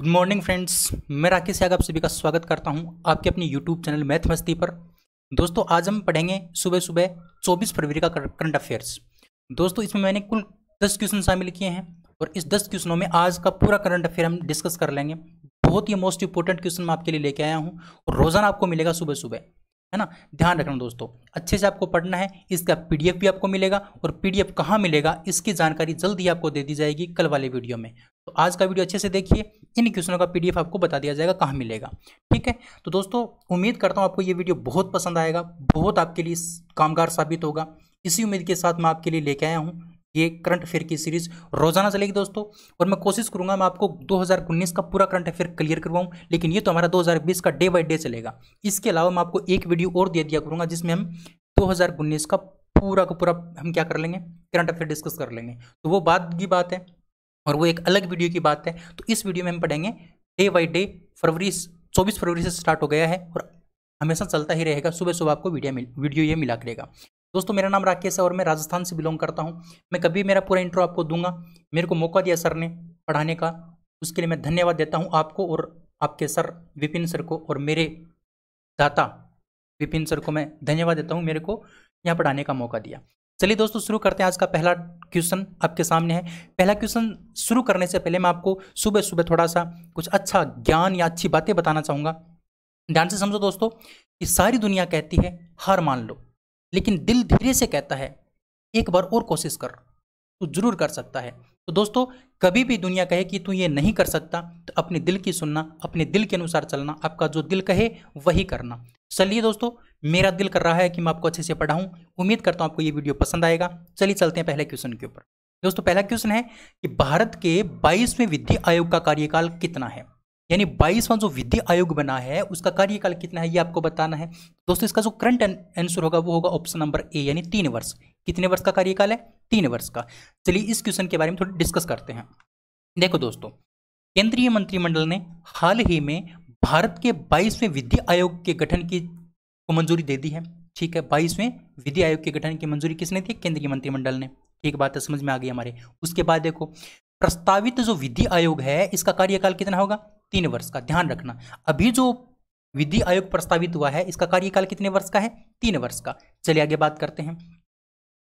Good morning friends मैं राकेश याग आप सभी का स्वागत करता हूँ आपके अपने यूट्यूब चैनल मैथ मस्ती पर। दोस्तों, आज हम पढ़ेंगे सुबह सुबह 24 फरवरी का करंट अफेयर्स दोस्तों, इसमें मैंने कुल 10 क्वेश्चन शामिल किए हैं और इस 10 क्वेश्चनों में आज का पूरा करंट अफेयर हम डिस्कस कर लेंगे। बहुत ही मोस्ट इंपॉर्टेंट क्वेश्चन मैं आपके लिए लेके आया हूँ और रोज़ाना आपको मिलेगा सुबह सुबह, है ना? ध्यान रखना दोस्तों, अच्छे से आपको पढ़ना है, इसका पीडीएफ भी आपको मिलेगा और पीडीएफ कहाँ मिलेगा इसकी जानकारी जल्द ही आपको दे दी जाएगी कल वाले वीडियो में। तो आज का वीडियो अच्छे से देखिए इन क्वेश्चनों का पीडीएफ आपको बता दिया जाएगा कहाँ मिलेगा, ठीक है? तो दोस्तों, उम्मीद करता हूँ आपको ये वीडियो बहुत पसंद आएगा, बहुत आपके लिए कामगार साबित होगा। इसी उम्मीद के साथ मैं आपके लिए लेके आया हूँ ये करंट अफेयर की सीरीज़ रोज़ाना चलेगी दोस्तों, और मैं कोशिश करूँगा मैं आपको 2019 का पूरा करंट अफेयर क्लियर करवाऊं, लेकिन ये तो हमारा 2020 का डे बाय डे चलेगा। इसके अलावा मैं आपको एक वीडियो और दे दिया करूँगा, जिसमें हम 2019 का पूरा का पूरा हम क्या कर लेंगे, करंट अफेयर डिस्कस कर लेंगे। तो वो बात की बात है। और वो एक अलग वीडियो की बात है। तो इस वीडियो में हम पढ़ेंगे डे बाई डे फरवरी चौबीस फरवरी से स्टार्ट हो गया है और हमेशा चलता ही रहेगा। सुबह सुबह आपको वीडियो मिल, वीडियो ये मिला करेगा। दोस्तों, मेरा नाम राकेश है और मैं राजस्थान से बिलोंग करता हूँ। मैं कभी मेरा पूरा इंट्रो आपको दूँगा। मेरे को मौका दिया सर ने पढ़ाने का। उसके लिए मैं धन्यवाद देता हूँ आपको और आपके सर विपिन सर को और मेरे दाता विपिन सर को मैं धन्यवाद देता हूँ। मेरे को यहाँ पढ़ाने का मौका दिया। चलिए दोस्तों, शुरू करते हैं आज का पहला क्वेश्चन आपके सामने है। पहला क्वेश्चन शुरू करने से पहले मैं आपको सुबह सुबह थोड़ा सा कुछ अच्छा ज्ञान या अच्छी बातें बताना चाहूँगा। ध्यान से समझो दोस्तों कि सारी दुनिया कहती है, हार मान लो। लेकिन दिल धीरे से कहता है, एक बार और कोशिश कर। तू ज़रूर कर सकता है। तो दोस्तों, कभी भी दुनिया कहे कि तू ये नहीं कर सकता तो अपने दिल की सुनना, अपने दिल के अनुसार चलना, आपका जो दिल कहे, वही करना। चलिए दोस्तों, मेरा दिल कर रहा है कि मैं आपको अच्छे से पढ़ाऊं। उम्मीद करता हूँ आपको ये वीडियो पसंद आएगा। चलिए चलते हैं पहले क्वेश्चन के ऊपर। दोस्तों, पहला क्वेश्चन है कि भारत के बाईसवें विधि आयोग का कार्यकाल कितना है? यानी बाईसवां जो विधि आयोग बना है, उसका कार्यकाल कितना है, ये आपको बताना है। दोस्तों, इसका जो करंट आंसर होगा, वो होगा ऑप्शन नंबर ए यानी तीन वर्ष। कितने वर्ष का कार्यकाल है? तीन वर्ष का। चलिए इस क्वेश्चन के बारे में थोड़ी डिस्कस करते हैं। देखो दोस्तों, केंद्रीय मंत्रिमंडल ने हाल ही में भारत के बाईसवें विधि आयोग के गठन की को मंजूरी दे दी है। ठीक है, बाईसवें विधि आयोग के गठन की मंजूरी किसने दी? केंद्रीय मंत्रिमंडल ने। ठीक बात है समझ में आ गई हमारे। उसके बाद देखो, प्रस्तावित जो विधि आयोग है, इसका कार्यकाल कितना होगा? तीन वर्ष का। ध्यान रखना, अभी जो विधि आयोग प्रस्तावित हुआ है, इसका कार्यकाल कितने वर्ष का है? तीन वर्ष का। चलिए आगे बात करते हैं।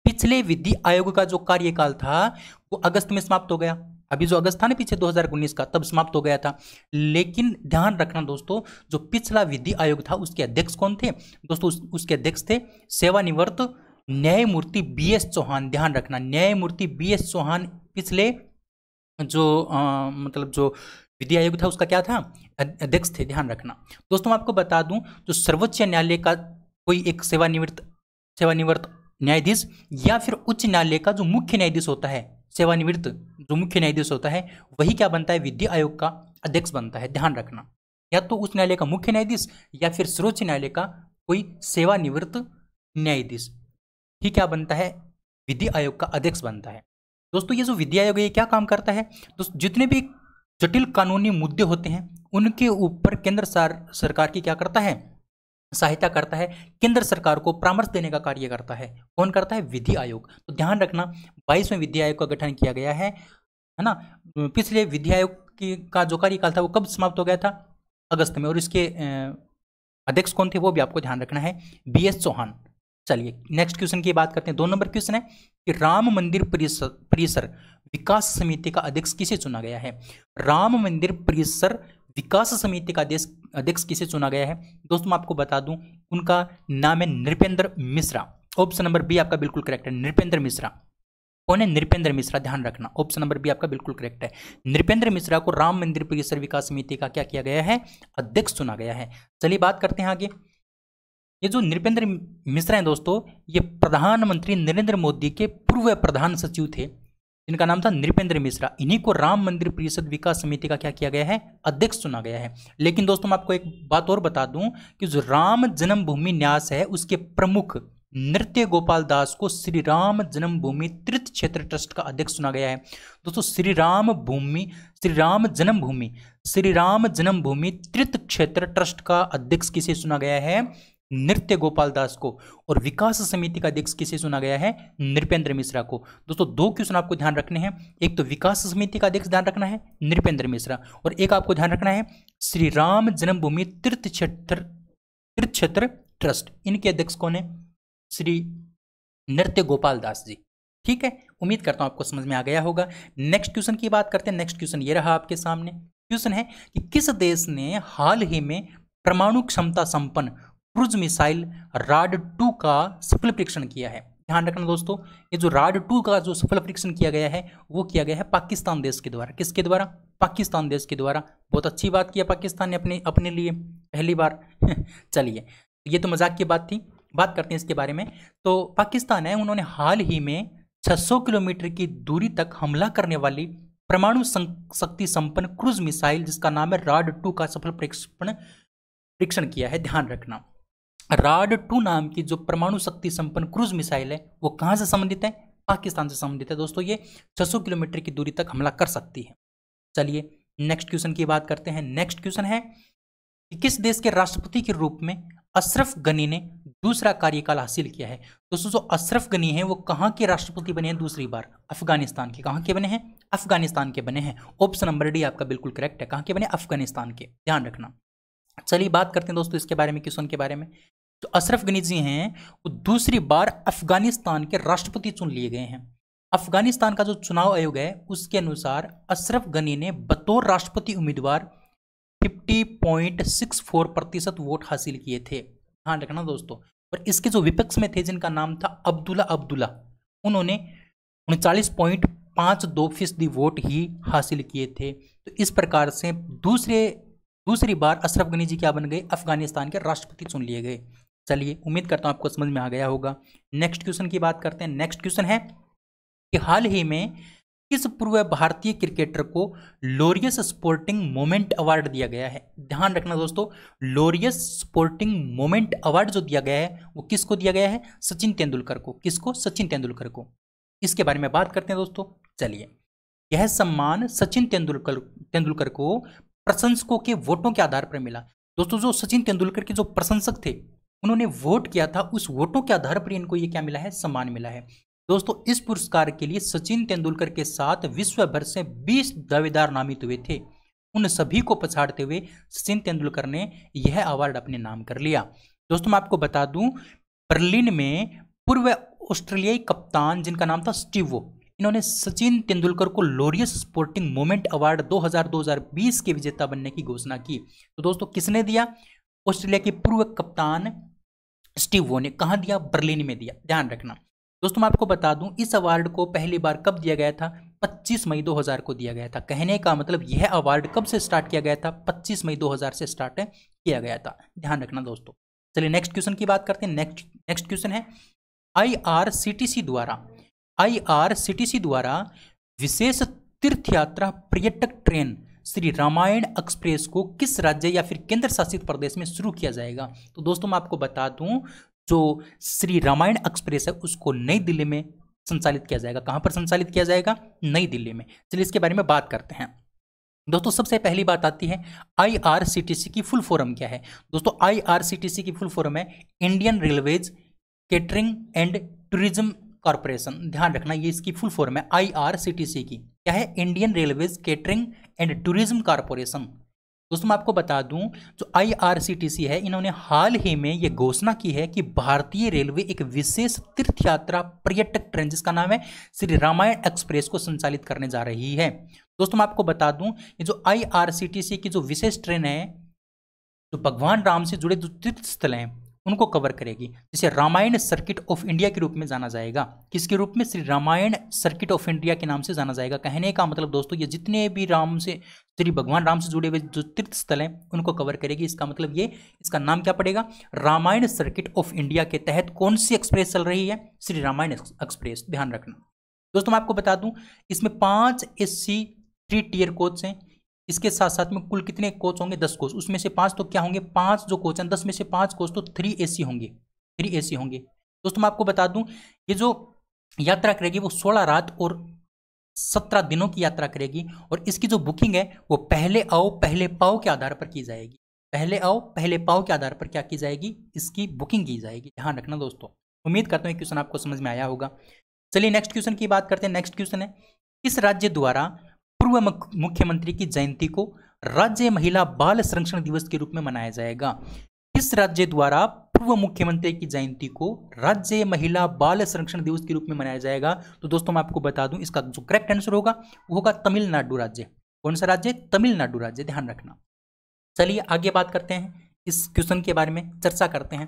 पिछले विधि आयोग का जो कार्यकाल था, वो अगस्त में समाप्त हो गया। अभी जो अगस्त था ना पीछे 2019 का तब समाप्त हो गया था। लेकिन ध्यान रखना दोस्तों जो पिछला विधि आयोग था उसके अध्यक्ष कौन थे? दोस्तों उस, उसके अध्यक्ष थे सेवानिवृत्त न्यायमूर्ति बी एस चौहान। ध्यान रखना न्यायमूर्ति बी एस चौहान पिछले जो आ, मतलब जो विधि आयोग था उसका क्या था? अध्यक्ष थे ध्यान रखना। दोस्तों आपको बता दूँ जो सर्वोच्च न्यायालय का कोई एक सेवानिवृत्त सेवानिवृत्त न्यायाधीश या फिर उच्च न्यायालय का जो मुख्य न्यायाधीश होता है सेवानिवृत्त जो मुख्य न्यायाधीश होता है, वही क्या बनता है? विधि आयोग का अध्यक्ष बनता है। ध्यान रखना। या तो उस न्यायालय का मुख्य न्यायाधीश या फिर सर्वोच्च न्यायालय का कोई सेवानिवृत्त न्यायाधीश। ही क्या बनता है? विधि आयोग का अध्यक्ष बनता है। दोस्तों, ये जो विधि आयोग ये क्या काम करता है? दोस्तों जितने भी जटिल कानूनी मुद्दे होते हैं, उनके ऊपर केंद्र सरकार की क्या करता है? सहायता करता है, केंद्र सरकार को परामर्श देने का कार्य करता है। कौन करता है? विधि आयोग। तो ध्यान रखना, बाईसवें विधि आयोग का गठन किया गया है है ना? पिछले विधि आयोग की, का जो कार्यकाल था, वो कब समाप्त हो गया था? अगस्त में। और इसके अध्यक्ष कौन थे, वो भी आपको ध्यान रखना है। B S Chauhan. चलिए नेक्स्ट क्वेश्चन की बात करते हैं। दो नंबर क्वेश्चन है कि राम मंदिर परिसर परिसर विकास समिति का अध्यक्ष किसे चुना गया है? राम मंदिर परिसर विकास समिति का अध्यक्ष अध्यक्ष किसे चुना गया है? दोस्तों, मैं आपको बता दूँ, उनका नाम है Nripendra Mishra. Option number B आपका बिल्कुल करेक्ट है, नृपेंद्र मिश्रा। कौन है नृपेंद्र मिश्रा? ध्यान रखना ऑप्शन नंबर बी आपका बिल्कुल करेक्ट है। नृपेंद्र मिश्रा को राम मंदिर परिसर विकास समिति का क्या किया गया है? अध्यक्ष चुना गया है। चलिए बात करते हैं आगे। ये जो नृपेंद्र मिश्रा हैं दोस्तों, ये प्रधानमंत्री नरेंद्र मोदी के पूर्व प्रधान सचिव थे। जिनका नाम था नृपेंद्र मिश्रा। इन्हीं को राम मंदिर परिषद विकास समिति का क्या किया गया है? अध्यक्ष चुना गया है। लेकिन दोस्तों, मैं आपको एक बात और बता दूँ कि जो राम जन्मभूमि न्यास है, उसके प्रमुख नृत्य गोपाल दास को श्री राम जन्मभूमि तीर्थ क्षेत्र ट्रस्ट का अध्यक्ष चुना गया है। दोस्तों, श्री राम भूमि, श्री राम जन्मभूमि, श्री राम जन्मभूमि तीर्थ क्षेत्र ट्रस्ट का अध्यक्ष किसे चुना गया है? नृत्य गोपाल दास को और विकास समिति का अध्यक्ष किसे चुना गया है? नृपेंद्र मिश्रा को। दोस्तों, दो क्वेश्चन आपको ध्यान रखने हैं। एक तो विकास समिति का अध्यक्ष ध्यान रखना है, नृपेंद्र मिश्रा, और एक आपको ध्यान रखना है, श्री राम जन्मभूमि तीर्थ क्षेत्र तीर्थ क्षेत्र ट्रस्ट। इनके अध्यक्ष कौन है? श्री नृत्य गोपाल दास जी। ठीक है? उम्मीद करता हूँ आपको समझ में आ गया होगा। नेक्स्ट क्वेश्चन की बात करते हैं। नेक्स्ट क्वेश्चन ये रहा आपके सामने। क्वेश्चन है कि किस देश ने हाल ही में परमाणु क्षमता संपन्न क्रूज मिसाइल राड टू का सफल परीक्षण किया है। ध्यान रखना दोस्तों, ये जो राड टू का जो सफल परीक्षण किया गया है, वो किया गया है पाकिस्तान देश के द्वारा। किसके द्वारा? पाकिस्तान देश के द्वारा। बहुत अच्छी बात किया पाकिस्तान ने अपने अपने लिए, पहली बार। चलिए, ये तो मज़ाक की बात थी। बात करते हैं इसके बारे में। तो पाकिस्तान है, उन्होंने हाल ही में 600 किलोमीटर की दूरी तक हमला करने वाली परमाणु शक्ति संपन्न क्रूज मिसाइल, जिसका नाम है राड टू का सफल परीक्षण परीक्षण किया है। ध्यान रखना। राड टू नाम की जो परमाणु शक्ति संपन्न क्रूज मिसाइल है, वो कहाँ से संबंधित है? पाकिस्तान से संबंधित है। दोस्तों, ये 600 किलोमीटर की दूरी तक हमला कर सकती है। चलिए, नेक्स्ट क्वेश्चन की बात करते हैं। नेक्स्ट क्वेश्चन है कि किस देश के राष्ट्रपति के रूप में अशरफ गनी ने दूसरा कार्यकाल हासिल किया है? दोस्तों, जो अशरफ गनी है, वो कहाँ के राष्ट्रपति बने हैं दूसरी बार? अफ़गानिस्तान के। कहाँ के बने हैं? अफ़गानिस्तान के बने हैं। ऑप्शन नंबर डी आपका बिल्कुल करेक्ट है। कहाँ के बने? अफ़गानिस्तान के। ध्यान रखना। चलिए, बात करते हैं दोस्तों इसके बारे में, क्वेश्चन के बारे में। तो अशरफ गनी जी हैं, वो दूसरी बार अफ़गानिस्तान के राष्ट्रपति चुन लिए गए हैं। अफ़गानिस्तान का जो चुनाव आयोग है, उसके अनुसार अशरफ गनी ने बतौर राष्ट्रपति उम्मीदवार 50.64 प्रतिशत वोट हासिल किए थे। ध्यान रखना दोस्तों, और इसके जो विपक्ष में थे, जिनका नाम था अब्दुल्ला अब्दुल्ला, उन्होंने उनचालीस पॉइंट दो फ़ीसदी वोट ही हासिल किए थे। तो इस प्रकार से दूसरे, दूसरी बार अशरफ गनी जी क्या बन गए? अफ़गानिस्तान के राष्ट्रपति चुन लिए गए। चलिए, उम्मीद करता हूँ आपको समझ में आ गया होगा। नेक्स्ट क्वेश्चन की बात करते हैं। नेक्स्ट क्वेश्चन है कि हाल ही में किस पूर्व भारतीय क्रिकेटर को लोरियस स्पोर्टिंग मोमेंट अवार्ड दिया गया है? ध्यान रखना दोस्तों लोरियस स्पोर्टिंग मोमेंट अवार्ड जो दिया गया है, वो किसको दिया गया है? सचिन तेंदुलकर को। किसको? सचिन तेंदुलकर को। इसके बारे में बात करते हैं दोस्तों। चलिए, यह सम्मान सचिन तेंदुलकर तेंदुलकर को प्रशंसकों के वोटों के आधार पर मिला। दोस्तों, जो सचिन तेंदुलकर के जो प्रशंसक थे उन्होंने वोट किया था, उस वोटों के आधार पर इनको ये क्या मिला है? सम्मान मिला है। दोस्तों, इस पुरस्कार के लिए सचिन तेंदुलकर के साथ विश्व भर से 20 दावेदार नामित हुए थे। उन सभी को पछाड़ते हुए सचिन तेंदुलकर ने यह अवार्ड अपने नाम कर लिया। दोस्तों, मैं आपको बता दूँ, बर्लिन में पूर्व ऑस्ट्रेलियाई कप्तान जिनका नाम था स्टीवो इन्होंने सचिन तेंदुलकर को लोरियस स्पोर्टिंग मोमेंट अवार्ड 2000-2020 के विजेता बनने की घोषणा की। तो दोस्तों, किसने दिया? ऑस्ट्रेलिया के पूर्व कप्तान स्टीव वो ने कहा दिया? बर्लिन में दिया। ध्यान रखना। दोस्तों, मैं आपको बता दूँ, इस अवार्ड को पहली बार कब दिया गया था? 25 मई 2000 को दिया गया था। कहने का मतलब यह अवार्ड कब से स्टार्ट किया गया था? 25 मई 2000 से स्टार्ट किया गया था। ध्यान रखना दोस्तों। चलिए नेक्स्ट क्वेश्चन की बात करते हैं। नेक्स्ट नेक्स्ट क्वेश्चन है। आई द्वारा आईआरसीटीसी द्वारा विशेष तीर्थ यात्रा पर्यटक ट्रेन श्री रामायण एक्सप्रेस को किस राज्य या फिर केंद्र शासित प्रदेश में शुरू किया जाएगा? तो दोस्तों, मैं आपको बता दूँ, जो श्री रामायण एक्सप्रेस है, उसको नई दिल्ली में संचालित किया जाएगा। कहाँ पर संचालित किया जाएगा? नई दिल्ली में। चलिए, इसके बारे में बात करते हैं। दोस्तों, सबसे पहली बात आती है आईआरसीटीसी की फुल फॉर्म क्या है? दोस्तों आईआरसीटीसी की फुल फॉर्म है, Indian Railways, Catering and Tourism Corporation. ध्यान रखना ये इसकी फुल फॉर्म है आईआरसीटीसी की। क्या है? Indian Railways Catering and Tourism Corporation दोस्तों, मैं आपको बता दूँ, जो आईआरसीटीसी है, इन्होंने हाल ही में ये घोषणा की है कि भारतीय रेलवे एक विशेष तीर्थ यात्रा पर्यटक ट्रेन, जिसका नाम है श्री रामायण एक्सप्रेस को संचालित करने जा रही है। दोस्तों, मैं आपको बता दूँ, ये जो आईआरसीटीसी की जो विशेष ट्रेन है, जो भगवान राम से जुड़े जो तीर्थ स्थल हैं उनको कवर करेगी। जिसे रामायण सर्किट ऑफ़ इंडिया के रूप में जाना जाएगा। किसके रूप में? Shri Ramayan circuit of India के नाम से जाना जाएगा। कहने का मतलब दोस्तों, ये जितने भी राम से, श्री भगवान राम से जुड़े हुए जो तीर्थ स्थल हैं, उनको कवर करेगी। इसका मतलब ये, इसका नाम क्या पड़ेगा? रामायण सर्किट ऑफ़ इंडिया के तहत कौन सी एक्सप्रेस चल रही है? श्री रामायण एक्सप्रेस ध्यान रखना। दोस्तों, मैं आपको बता दूँ, इसमें पाँच S C three tier coach हैं। इसके साथ साथ में कुल कितने कोच होंगे? दस कोच उसमें से पाँच तो क्या होंगे? पाँच जो कोच हैं, दस में से पाँच कोच तो थ्री एसी होंगे। थ्री एसी होंगे। दोस्तों, मैं आपको बता दूँ, ये जो यात्रा करेगी, वो सोलह रात और सत्रह दिनों की यात्रा करेगी और इसकी जो बुकिंग है, वो पहले आओ, पहले पाओ के आधार पर की जाएगी। पहले आओ, पहले पाओ के आधार पर क्या की जाएगी? इसकी बुकिंग की जाएगी। ध्यान रखना दोस्तों। उम्मीद करता हूँ क्वेश्चन आपको समझ में आया होगा। चलिए नेक्स्ट क्वेश्चन की बात करते हैं। नेक्स्ट क्वेश्चन है, किस राज्य द्वारा पूर्व मुख्यमंत्री की जयंती को राज्य महिला बाल संरक्षण दिवस के रूप में मनाया जाएगा। किस राज्य द्वारा पूर्व मुख्यमंत्री की जयंती को राज्य महिला बाल संरक्षण दिवस के रूप में मनाया जाएगा। तो दोस्तों, मैं आपको बता दूँ, इसका जो करेक्ट आंसर होगा, वो होगा तमिलनाडु राज्य। कौन सा राज्य? तमिलनाडु राज्य। ध्यान रखना। चलिए, आगे बात करते हैं। इस क्वेश्चन के बारे में चर्चा करते हैं।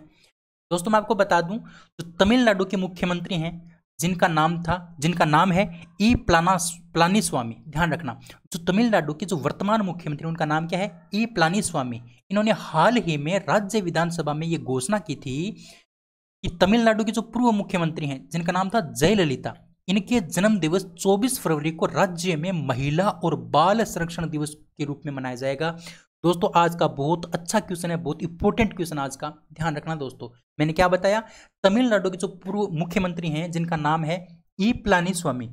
दोस्तों, मैं आपको बता दूँ, जो तमिलनाडु के मुख्यमंत्री हैं जिनका नाम था, जिनका नाम है ई प्लाना प्लानी स्वामी ध्यान रखना, जो तमिलनाडु के जो वर्तमान मुख्यमंत्री उनका नाम क्या है? ई प्लानी स्वामी इन्होंने हाल ही में राज्य विधानसभा में ये घोषणा की थी कि तमिलनाडु के जो पूर्व मुख्यमंत्री हैं, जिनका नाम था जयललिता, इनके जन्म दिवस 24 फरवरी को राज्य में महिला और बाल संरक्षण दिवस के रूप में मनाया जाएगा। दोस्तों, आज का बहुत अच्छा क्वेश्चन है, बहुत इंपॉर्टेंट क्वेश्चन आज का। ध्यान रखना दोस्तों। मैंने क्या बताया? तमिलनाडु के जो पूर्व मुख्यमंत्री हैं, जिनका नाम है ई प्लानी स्वामी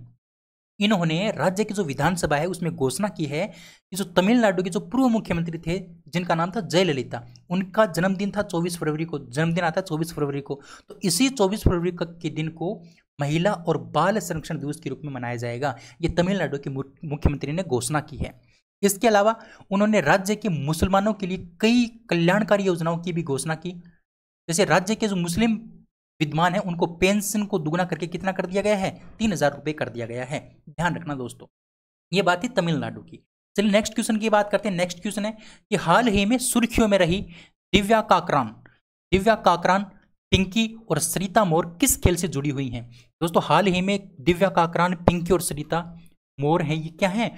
इन्होंने राज्य की जो विधानसभा है, उसमें घोषणा की है कि जो तमिलनाडु के जो पूर्व मुख्यमंत्री थे, जिनका नाम था जयललिता, उनका जन्मदिन था 24 फरवरी को, जन्मदिन आता है 24 फरवरी को। तो इसी 24 फरवरी के दिन को महिला और बाल संरक्षण दिवस के रूप में मनाया जाएगा। ये तमिलनाडु के मुख्यमंत्री ने घोषणा की है। इसके अलावा उन्होंने राज्य के मुसलमानों के लिए कई कल्याणकारी योजनाओं की भी घोषणा की। जैसे राज्य के जो मुस्लिम विद्वान है, उनको पेंशन को दुगना करके कितना कर दिया गया है? तीन हज़ार रुपये कर दिया गया है। ध्यान रखना दोस्तों, ये बात थी तमिलनाडु की। चलिए नेक्स्ट क्वेश्चन की बात करते हैं। नेक्स्ट क्वेश्चन है कि हाल ही में सुर्खियों में रही दिव्या काकरान। दिव्या काकरान, पिंकी और सरिता मोर किस खेल से जुड़ी हुई हैं? दोस्तों, हाल ही में दिव्या काकरान, पिंकी और सरिता मोर हैं, ये क्या हैं?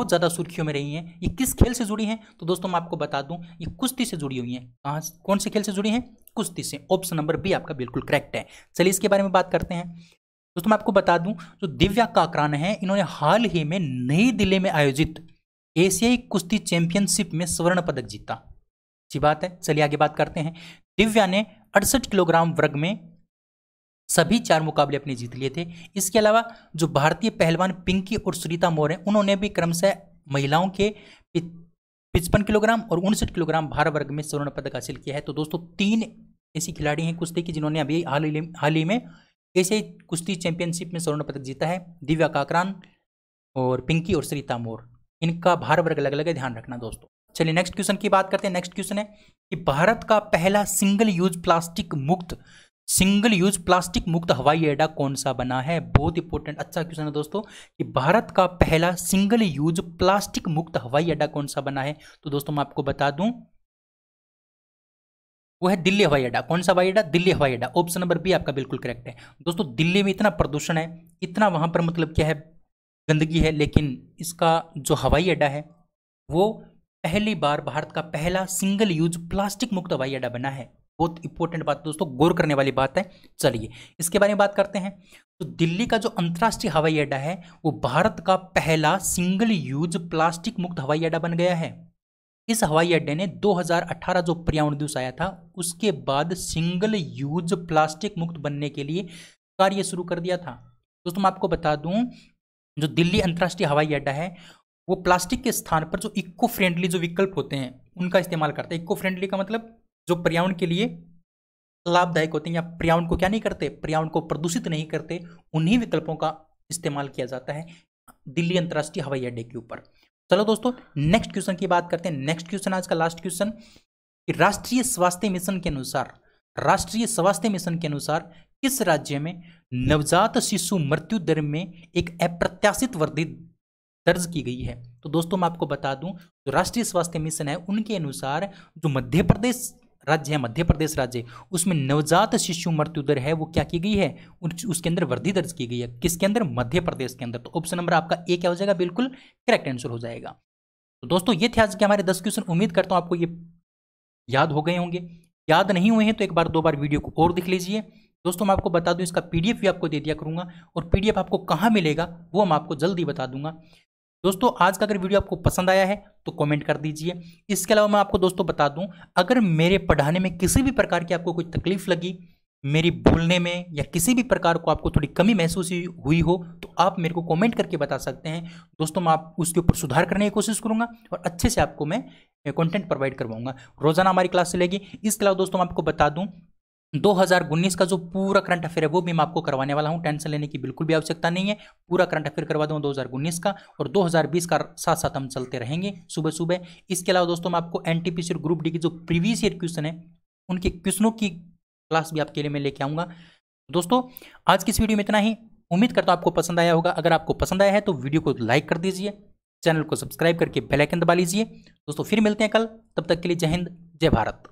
बहुत ज़्यादा सुर्खियों में रही हैं। ये किस खेल से जुड़ी हैं? तो दोस्तों, मैं आपको बता दूँ, ये कुश्ती से जुड़ी हुई हैं। कहाँ कौन से खेल से जुड़ी हैं? कुश्ती से। ऑप्शन नंबर बी आपका बिल्कुल करेक्ट है। चलिए इसके बारे में बात करते हैं। दोस्तों, मैं आपको बता दूँ, जो दिव्या काकरान है, इन्होंने हाल ही में नई दिल्ली में आयोजित एशियाई कुश्ती चैंपियनशिप में स्वर्ण पदक जीता। अच्छी बात है। चलिए आगे बात करते हैं। दिव्या ने अड़सठ किलोग्राम वर्ग में सभी चार मुकाबले अपने जीत लिए थे। इसके अलावा जो भारतीय पहलवान पिंकी और सुनीता मोर हैं, उन्होंने भी क्रमशः महिलाओं के पिचपन किलोग्राम और उनसठ किलोग्राम भार वर्ग में स्वर्ण पदक हासिल किया है। तो दोस्तों, तीन ऐसी खिलाड़ी हैं कुश्ती की जिन्होंने अभी हाल ही हाल ही में ऐसे कुश्ती चैंपियनशिप में स्वर्ण पदक जीता है। दिव्या काकरान और पिंकी और सरिता मोर इनका भार वर्ग अलग अलग है, ध्यान रखना दोस्तों। चलिए नेक्स्ट क्वेश्चन की बात करते हैं। नेक्स्ट क्वेश्चन है कि भारत का पहला सिंगल यूज़ प्लास्टिक मुक्त सिंगल यूज़ प्लास्टिक मुक्त हवाई अड्डा कौन सा बना है? बहुत इंपॉर्टेंट अच्छा क्वेश्चन है दोस्तों कि भारत का पहला सिंगल यूज़ प्लास्टिक मुक्त हवाई अड्डा कौन सा बना है? तो दोस्तों मैं आपको बता दूँ, वो है दिल्ली हवाई अड्डा। कौन सा हवाई अड्डा? दिल्ली हवाई अड्डा। ऑप्शन नंबर बी आपका बिल्कुल करेक्ट है। दोस्तों, दिल्ली में इतना प्रदूषण है, इतना वहाँ पर मतलब क्या है, गंदगी है, लेकिन इसका जो हवाई अड्डा है, वो पहली बार भारत का पहला सिंगल यूज़ प्लास्टिक मुक्त हवाई अड्डा बना है। बहुत इंपॉर्टेंट बात दोस्तों, गौर करने वाली बात है। चलिए, इसके बारे में बात करते हैं। तो दिल्ली का जो अंतर्राष्ट्रीय हवाई अड्डा है, वो भारत का पहला सिंगल यूज़ प्लास्टिक मुक्त हवाई अड्डा बन गया है। इस हवाई अड्डे ने 2018 जो पर्यावरण दिवस आया था, उसके बाद सिंगल यूज़ प्लास्टिक मुक्त बनने के लिए कार्य शुरू कर दिया था। दोस्तों, मैं आपको बता दूँ, जो दिल्ली अंतर्राष्ट्रीय हवाई अड्डा है, वो प्लास्टिक के स्थान पर जो इको फ्रेंडली जो विकल्प होते हैं, उनका इस्तेमाल करता है। इको फ्रेंडली का मतलब जो पर्यावरण के लिए लाभदायक होते हैं या पर्यावरण को क्या नहीं करते पर्यावरण को प्रदूषित नहीं करते, उन्हीं विकल्पों का इस्तेमाल किया जाता है दिल्ली अंतर्राष्ट्रीय हवाई अड्डे के ऊपर। चलो दोस्तों नेक्स्ट क्वेश्चन की बात करते हैं। नेक्स्ट क्वेश्चन आज का लास्ट क्वेश्चन राष्ट्रीय स्वास्थ्य मिशन के अनुसार, राष्ट्रीय स्वास्थ्य मिशन के अनुसार किस राज्य में नवजात शिशु मृत्यु दर में एक अप्रत्याशित वृद्धि दर्ज की गई है? तो दोस्तों, मैं आपको बता दूँ, जो राष्ट्रीय स्वास्थ्य मिशन है, उनके अनुसार जो मध्य प्रदेश राज्य है, मध्य प्रदेश राज्य उसमें नवजात शिशु मृत्यु दर है, वो क्या की गई है? उसके अंदर वृद्धि दर्ज की गई है। किसके अंदर? मध्य प्रदेश के अंदर। तो ऑप्शन नंबर आपका ए क्या हो जाएगा? बिल्कुल करेक्ट आंसर हो जाएगा। तो दोस्तों, ये थे आज के हमारे दस क्वेश्चन उम्मीद करता हूँ आपको ये याद हो गए होंगे। याद नहीं हुए हैं तो एक बार, दो बार वीडियो को और दिख लीजिए। दोस्तों, मैं आपको बता दूँ, इसका पीडीएफ भी आपको दे दिया करूँगा और पीडीएफ आपको कहाँ मिलेगा, वो मैं आपको जल्दी बता दूँगा। दोस्तों, आज का अगर वीडियो आपको पसंद आया है तो कमेंट कर दीजिए। इसके अलावा मैं आपको दोस्तों बता दूँ, अगर मेरे पढ़ाने में किसी भी प्रकार की आपको कोई तकलीफ़ लगी, मेरी बोलने में या किसी भी प्रकार को आपको थोड़ी कमी महसूस हुई हो तो आप मेरे को कमेंट करके बता सकते हैं। दोस्तों, मैं आप उसके ऊपर सुधार करने की कोशिश करूँगा और अच्छे से आपको मैं कंटेंट प्रोवाइड करवाऊँगा। रोज़ाना हमारी क्लास चलेगी। इसके अलावा दोस्तों, मैं आपको बता दूँ 2019 का जो पूरा करंट अफेयर है, वो भी मैं आपको करवाने वाला हूँ। टेंशन लेने की बिल्कुल भी आवश्यकता नहीं है। पूरा करंट अफेयर करवा दूँगा 2019 का और 2020 का साथ साथ हम चलते रहेंगे सुबह सुबह इसके अलावा दोस्तों, मैं आपको एनटीपीसी और ग्रुप डी की जो प्रीवियस ईयर क्वेश्चन है, उनके क्वेश्चनों की क्लास भी आपके लिए मैं लेके आऊँगा। दोस्तों, आज की इस वीडियो में इतना ही। उम्मीद करता हूँ आपको पसंद आया होगा। अगर आपको पसंद आया है तो वीडियो को लाइक कर दीजिए, चैनल को सब्सक्राइब करके बेल आइकन दबा लीजिए। दोस्तों, फिर मिलते हैं कल। तब तक के लिए जय हिंद, जय भारत।